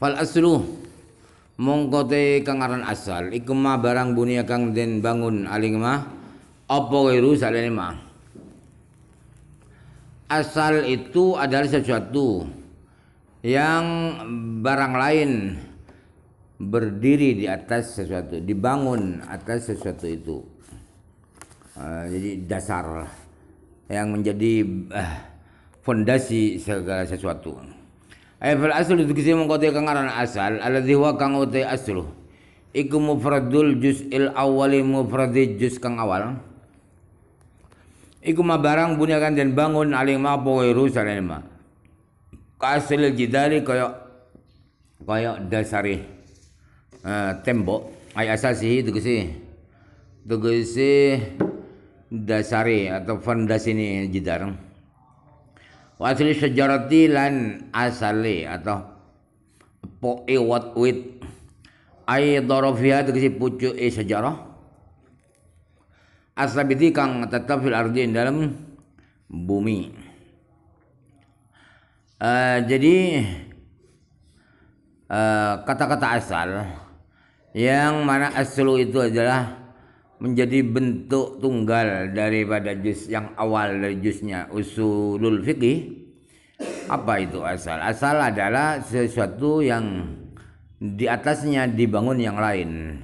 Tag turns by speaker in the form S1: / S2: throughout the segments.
S1: Fal aslu mongko te kang aran asal iku ma barang bunia kang den bangun aling mah apa wiru salene mah. Asal itu adalah sesuatu yang barang lain berdiri di atas sesuatu, dibangun atas sesuatu itu. Uh, jadi dasar yang menjadi uh, fondasi segala sesuatu. Ay fal aslu itu kisi mengkote kang aran asal alladzi huwa kang utai aslu. Iku mufradul juz'il awali mufradi juz kang awal. Iku ma barang bunyakan dan bangun aling ma po wiru salene ma. Kasil jidari kaya kaya dasari uh, tembok asasi itu kisi. Itu kisi dasari atau fondasi ini jidar wa asli syajarati lan asali atau poe wat wit. Ay darafia tegese pucuk e sejarah. Asabiti kang tetap fil ardi dalam bumi. Uh, jadi eh, kata-kata uh, asal yang mana aslu itu adalah menjadi bentuk tunggal daripada juz yang awal dari juznya usulul fikih apa itu asal? Asal adalah sesuatu yang di atasnya dibangun yang lain.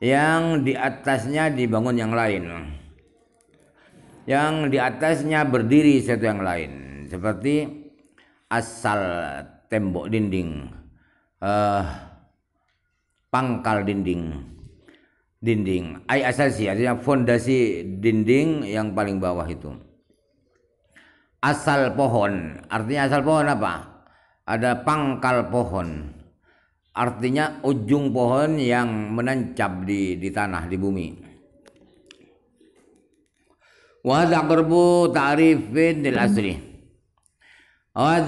S1: Yang di atasnya dibangun yang lain. Yang di atasnya berdiri sesuatu yang lain. Seperti asal tembok dinding uh, pangkal dinding dinding. Ay asasi artinya fondasi dinding yang paling bawah itu. Asal pohon. Artinya asal pohon apa? Ada pangkal pohon. Artinya ujung pohon yang menancap di di tanah di bumi. Wa qarbu ta'rifin lil asri. Wa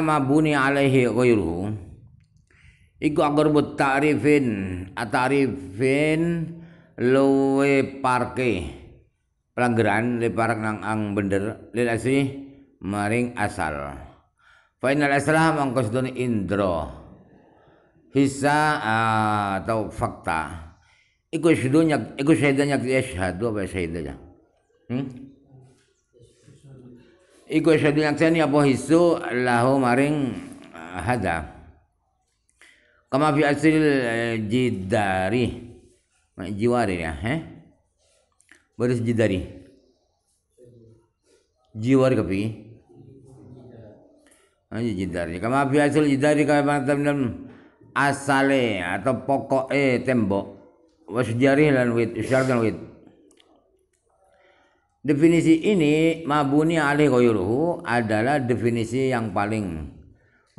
S1: ma buni alaihi ghairuhu Iku aqrbu ta'rifin atarifin luwe parke pelanggaran le nang ang bener lil asli maring asal. Final aslah mangko sedone indra. Hisa atau fakta. Iku sedunya iku syahidanya yashhadu apa syahidanya? Hmm? Iku syahidanya apa hisu lahu maring hada. Kama fi asil eh, jidari. Jiwari ya, eh? Baris jidari. Jiwari kapi. Aja jidari. Kama fi asil jidari kama dalam asale atau pokok eh tembok. Wasjari lan wit, isyar dan wit. Definisi ini mabuni alih ghayruhu adalah definisi yang paling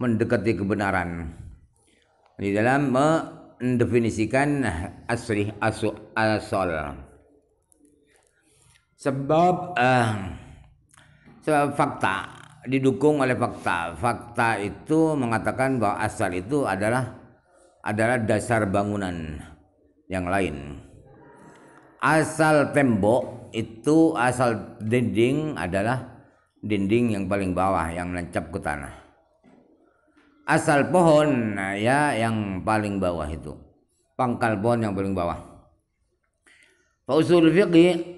S1: mendekati kebenaran di dalam mendefinisikan asri asu asal sebab uh, sebab fakta didukung oleh fakta. Fakta itu mengatakan bahwa asal itu adalah adalah dasar bangunan yang lain. Asal tembok itu asal dinding adalah dinding yang paling bawah yang menancap ke tanah asal pohon. Nah ya yang paling bawah itu. Pangkal pohon yang paling bawah. Fa usul fiqih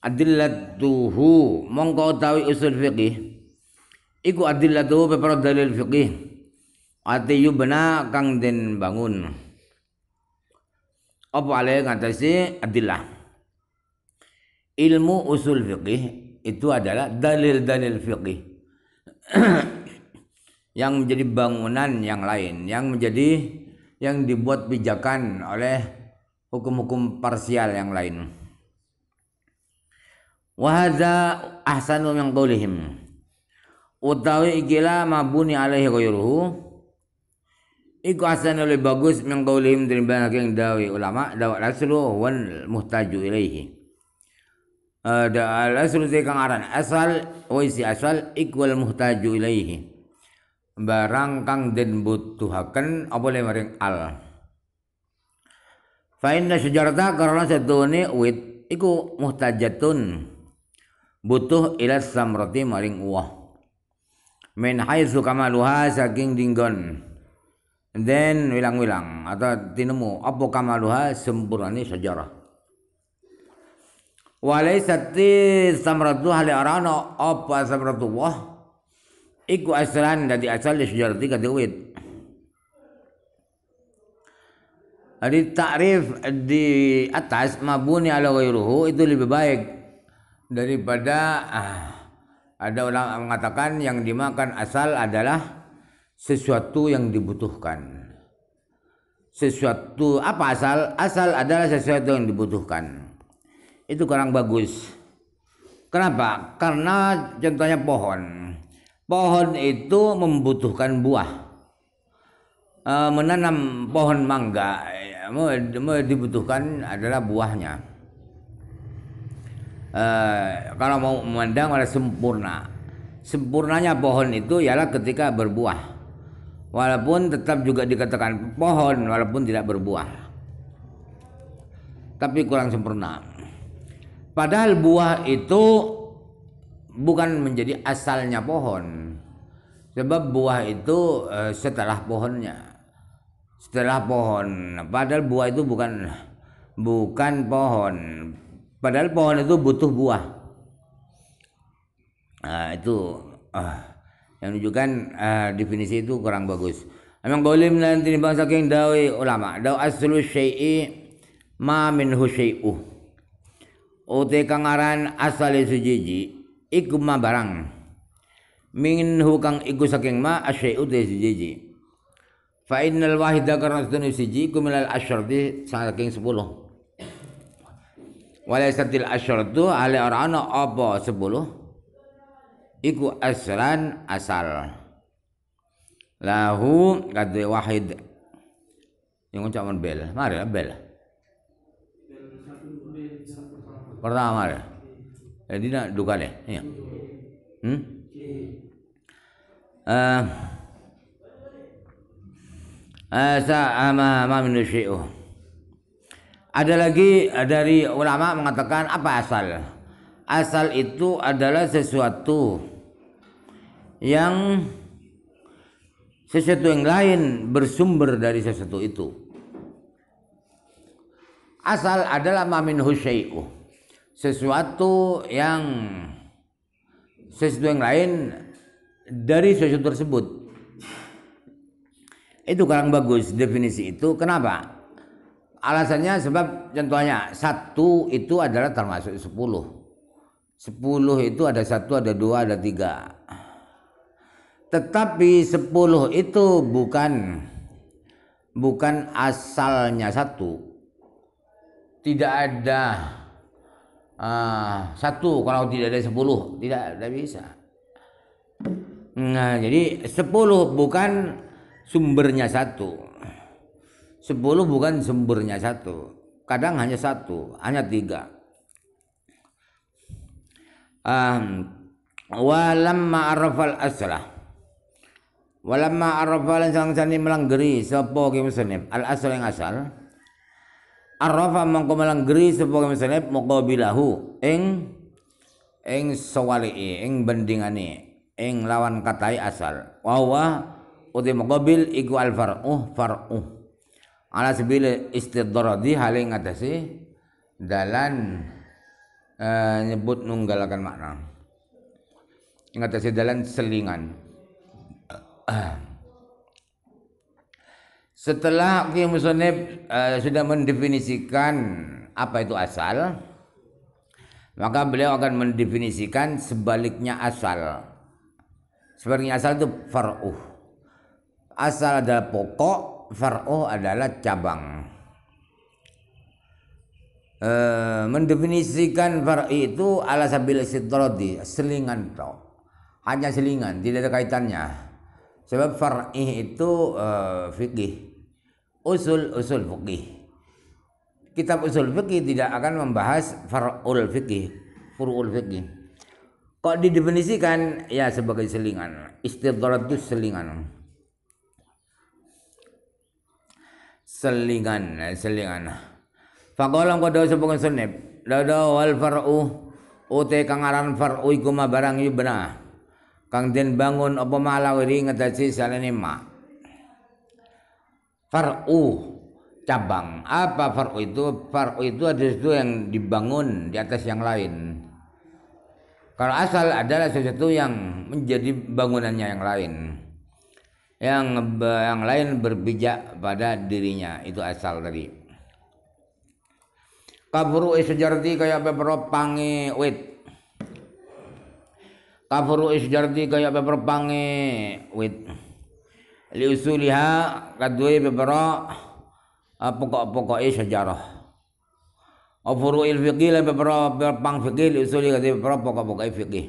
S1: adillatuhu. Mongko utawi usul fiqih iku adillatuhu pepero dalil fiqih. Ati yubna kang den bangun. Apa ale ngatasi adillah? Ilmu usul fiqih itu adalah dalil-dalil fiqih yang menjadi bangunan yang lain yang menjadi yang dibuat pijakan oleh hukum-hukum parsial yang lain. Wahada ahsanu min qawlihim. Utawi ikilah mabuni alaihi ghayruhu. Iku ahsanu lebih bagus qawlihim dari yang dawi ulama dawa rasulu wal muhtaju ilaihi. Ada al aslu aran asal wa isi asal ikwal muhtaju ilaihi barang kang den butuhaken apa le maring al? Fa inna syajarata karena satune wit iku muhtajatun butuh ila samrati maring uwah. Min haitsu kamaluha saking dinggon. Then wilang-wilang atau tinemu apa kamaluha? Sempurnane sejarah. Walaisati samratu hali arana apa samratullah iku aslan dari asal sejarah tiga duit Jadi takrif di atas mabuni ala ghairuhu itu lebih baik daripada ah, ada orang mengatakan yang dimakan asal adalah sesuatu yang dibutuhkan. Sesuatu apa asal? Asal adalah sesuatu yang dibutuhkan. Itu kurang bagus. Kenapa? Karena contohnya pohon. Pohon itu membutuhkan buah. Uh, menanam pohon mangga dibutuhkan adalah buahnya. Uh, kalau mau memandang oleh sempurna, sempurnanya pohon itu ialah ketika berbuah. Walaupun tetap juga dikatakan pohon walaupun tidak berbuah. Tapi kurang sempurna. Padahal buah itu bukan menjadi asalnya pohon. Sebab buah itu uh, setelah pohonnya setelah pohon. Padahal buah itu bukan bukan pohon. Padahal pohon itu butuh buah. Nah, itu uh, yang menunjukkan uh, definisi itu kurang bagus. Memang boleh nanti bangsa saking dawi ulama. Daw aslu syai'i ma minhu syai'u. Kangaran asal sujiji iku ma barang. Minhu kang iku saking ma asyai'u te sujiji. Fa innal wahida karena sedune siji kumilal asyarti saking 10. Walaisatil asyartu ale ora apa 10. Iku asran asal. Lahu kadhe wahid. Yang ucapan bel. Mari bel. Pertama mari. Jadi nak duka deh. Ya. Hmm? Uh, ama ma Ada lagi dari ulama mengatakan apa asal? Asal itu adalah sesuatu yang sesuatu yang lain bersumber dari sesuatu itu. Asal adalah mamin husyai'u. Sesuatu yang sesuatu yang lain dari sesuatu tersebut itu kurang bagus definisi itu. Kenapa? Alasannya sebab contohnya satu itu adalah termasuk sepuluh. Sepuluh itu ada satu, ada dua, ada tiga. Tetapi sepuluh itu bukan bukan asalnya satu. Tidak ada uh, satu kalau tidak ada sepuluh tidak tidak bisa. Nah jadi sepuluh bukan sumbernya satu. Sepuluh bukan sumbernya satu. Kadang hanya satu, hanya tiga. Um, walamma arafal aslah walamma arafal sang sani melanggeri sapa ki al asal yang asal arafa mongko melanggeri sapa ki musannif muqabilahu ing ing sawali ing bandingane ing lawan katai asal. Wa uti muqabil iku al far'u far'u ala sabil istiddaradi hale ngatasi dalan uh, nyebut nunggalakan makna. Ngatasi dalan selingan setelah Ki Musonib uh, sudah mendefinisikan apa itu asal maka beliau akan mendefinisikan sebaliknya asal sebaliknya asal itu far'uh asal adalah pokok, far'u adalah cabang. E, mendefinisikan far'i itu ala sabil istidradi, selingan toh. Hanya selingan, tidak ada kaitannya. Sebab far'i itu e, fikih. Usul usul fikih. Kitab usul fikih tidak akan membahas far'ul fikih, furu'ul fikih. Kok didefinisikan ya sebagai selingan. Istidrad itu selingan. selingan selingan faqala qad sebutkan sunib dada wal far'u ute kang aran far'u iku ma barang ibna kang den bangun apa malawiri ngatasi salane ma far'u. Cabang. Apa far'u itu? Far'u itu ada sesuatu yang dibangun di atas yang lain. Kalau asal adalah sesuatu yang menjadi bangunannya yang lain. Yang yang lain berpijak pada dirinya. Itu asal tadi. Kaburu sejarti kayak beberapa wit. Kafuru isjarti kaya beberpange wit li usuliha kadue bebera pokok-pokok sejarah. Afuru il fiqih la bebera berpang fiqih li usuli kadue bebera pokok-pokok fiqih.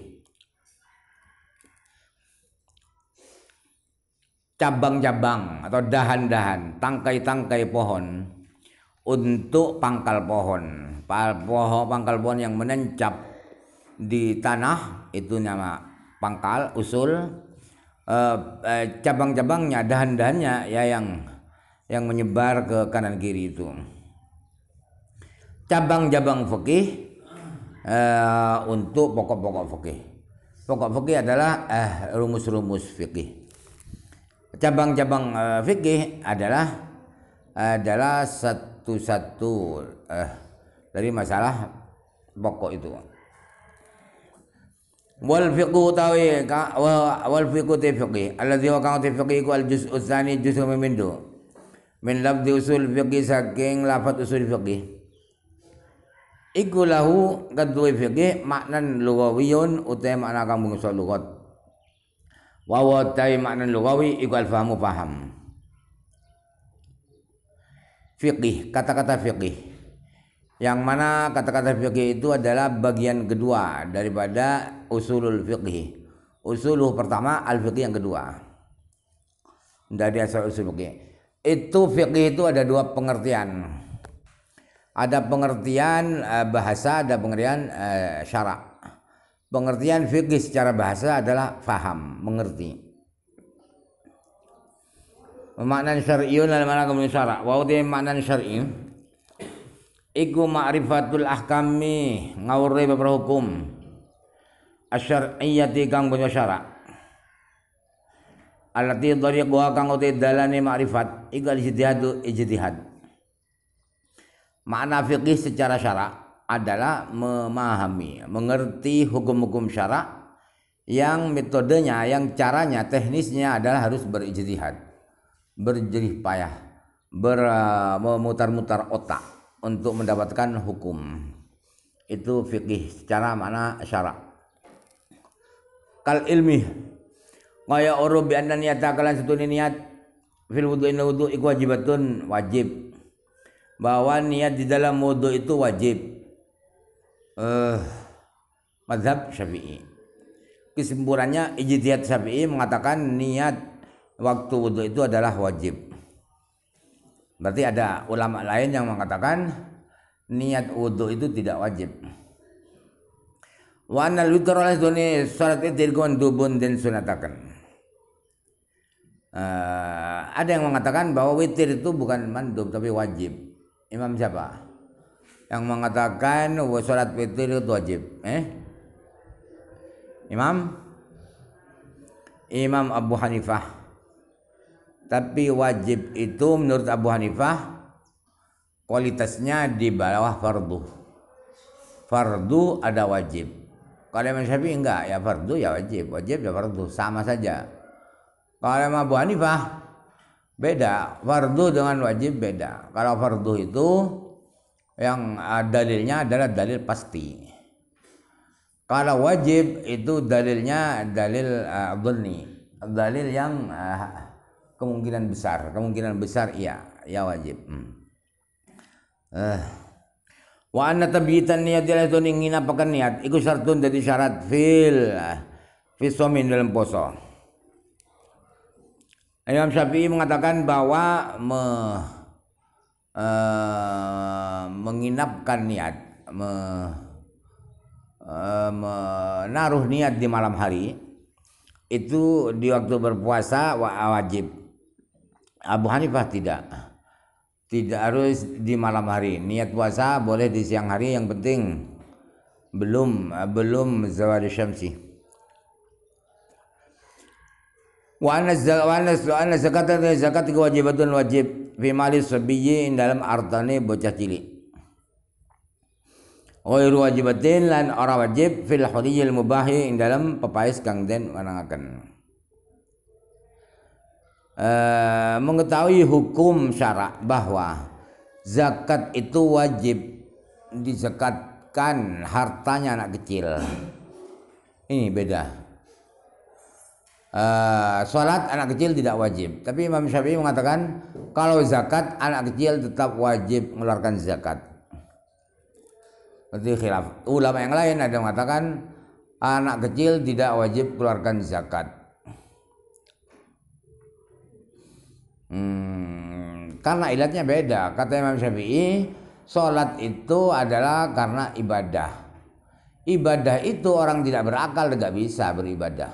S1: Cabang-cabang atau dahan-dahan tangkai-tangkai pohon untuk pangkal pohon. Pohon pangkal pohon yang menancap di tanah itu nama pangkal usul uh, uh, cabang-cabangnya dahan-dahannya ya yang yang menyebar ke kanan kiri itu. Cabang-cabang fikih uh, untuk pokok-pokok fikih. Pokok fikih adalah rumus-rumus fikih. Cabang-cabang uh, fikih adalah adalah satu-satu uh, dari masalah pokok itu wal fiqhu tawi wal fiqhu te fiqhi alladhi wa kang te fiqhi ku al juz'u tsani juz'u memindo min lafzi usul fiqhi saking lafat usul fiqhi iku lahu kadue fiqhi maknan lugawiyun utai makna kang bangsa lugat wa wa tai maknan lugawi iku al fahmu paham fiqih kata-kata fiqih yang mana kata-kata fikih itu adalah bagian kedua daripada usulul fikih. Usuluh pertama, al fikih yang kedua. Dari asal usul fikih. Itu fikih itu ada dua pengertian. Ada pengertian uh, bahasa, ada pengertian uh, syarak. Pengertian fikih secara bahasa adalah faham, mengerti. Makna mana kemudian syarak. Wa makna syar'i iku ma'rifatul ahkami ngawure beberapa hukum. Asyar'iyyati kang punya syarak. Alati dhariqwa kang uti dalane ma'rifat. Iku ijtihad ijtihad. Makna fikih secara syarak adalah memahami mengerti hukum-hukum syarak yang metodenya yang caranya teknisnya adalah harus berijtihad berjerih payah ber memutar-mutar otak untuk mendapatkan hukum. Itu fikih secara mana syarak. Kal ilmi kaya uru bi anna niyata kalan satu niat fil wudu inna wudu iku wajibatun wajib. Bahwa niat di dalam wudu itu wajib. Eh uh, madhab syafi'i. Kesimpulannya ijtihad syafi'i mengatakan niat waktu wudu itu adalah wajib Berarti ada ulama lain yang mengatakan niat wudhu itu tidak wajib. Wa anal witr oleh doni salat itu dubun dan sunatakan. Uh, ada yang mengatakan bahwa witir itu bukan mandub tapi wajib. Imam siapa? Yang mengatakan bahwa salat witir itu wajib. Eh? Imam? Imam Abu Hanifah tapi wajib itu menurut Abu Hanifah kualitasnya di bawah fardu. Fardu ada wajib. Kalau Imam Syafi'i enggak, ya fardu ya wajib, wajib ya fardu, sama saja. Kalau Imam Abu Hanifah beda, fardu dengan wajib beda. Kalau fardu itu yang dalilnya adalah dalil pasti. Kalau wajib itu dalilnya dalil uh, dalil yang uh, kemungkinan besar. Kemungkinan besar iya. Ya wajib. Hmm. uh. wa anna tabyitan niat itu ingin apa niat. Iku syartun jadi syarat fil fisomin dalam poso Imam Syafi'i mengatakan bahwa me, uh, menginapkan niat me, uh, menaruh niat di malam hari itu di waktu berpuasa wajib Abu Hanifah tidak. Tidak harus di malam hari. Niat puasa boleh di siang hari yang penting belum belum zawal syamsi. Wa anna zakat zakat kewajibatun wajib fi mali sabiyyi dalam artane bocah cilik. Ghairu wajibatin lan ora wajib fil huriyil mubahi ing dalam pepais kang den wanangaken. Uh, mengetahui hukum syarak bahwa zakat itu wajib dizakatkan hartanya anak kecil. Ini beda. Uh, sholat anak kecil tidak wajib. Tapi Imam Syafi'i mengatakan kalau zakat anak kecil tetap wajib mengeluarkan zakat. Berarti khilaf. Ulama yang lain ada yang mengatakan anak kecil tidak wajib keluarkan zakat. Hmm, karena ilatnya beda. Kata Imam Syafi'i, sholat itu adalah karena ibadah. Ibadah itu orang tidak berakal tidak bisa beribadah.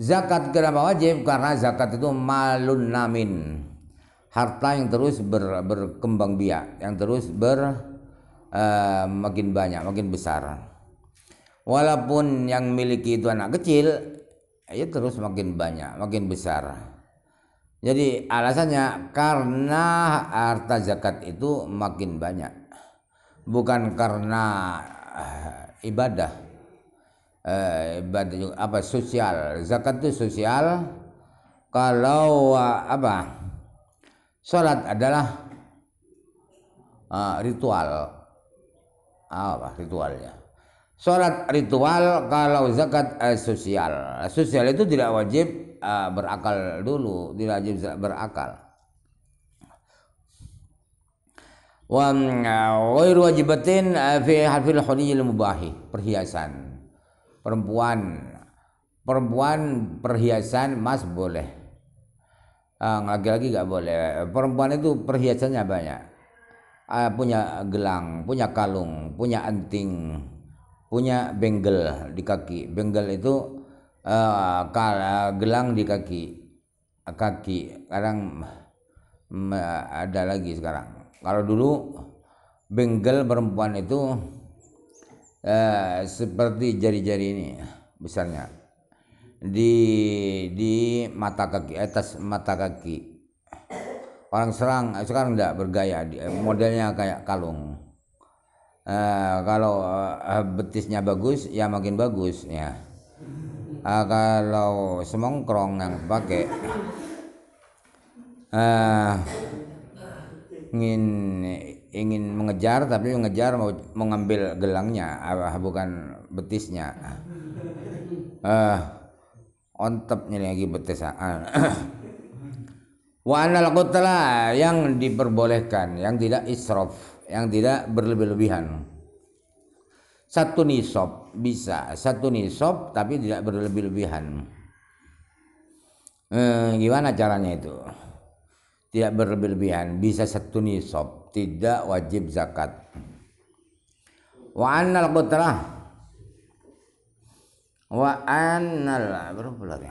S1: Zakat kenapa wajib? Karena zakat itu malun namin. Harta yang terus ber, berkembang biak, yang terus ber uh, makin banyak, makin besar. Walaupun yang miliki itu anak kecil, ya terus makin banyak, makin besar. Jadi alasannya karena harta zakat itu makin banyak. Bukan karena uh, ibadah. Eh, ibadah apa sosial. Zakat itu sosial. Kalau uh, apa sholat adalah uh, ritual. Apa ritualnya? Sholat ritual kalau zakat uh, sosial. Sosial itu tidak wajib uh, berakal dulu tidak wajib berakal. Wa ghairu wajibatin fi harfil huliyil mubahi perhiasan. Perempuan perempuan perhiasan emas boleh. Ah, laki-laki nggak boleh. Perempuan itu perhiasannya banyak. Uh, punya gelang punya kalung punya anting punya benggel di kaki. Benggel itu uh, gelang di kaki. Kaki. Sekarang ada lagi sekarang. Kalau dulu benggel perempuan itu eh, seperti jari-jari ini besarnya. Di di mata kaki atas mata kaki. Orang serang sekarang tidak bergaya modelnya kayak kalung. Eh, kalau eh, betisnya bagus ya makin bagus ya eh, kalau semongkrong yang pakai eh, ingin ingin mengejar tapi mengejar mau mengambil gelangnya bukan betisnya. Uh, ontepnya lagi betis uh. wa yang diperbolehkan yang tidak israf yang tidak berlebih-lebihan. Satu nisab bisa satu nisab tapi tidak berlebih-lebihan eh, gimana caranya itu tidak berlebih-lebihan bisa satu nisab tidak wajib zakat. Wa annal qutrah wa annal berapa lagi?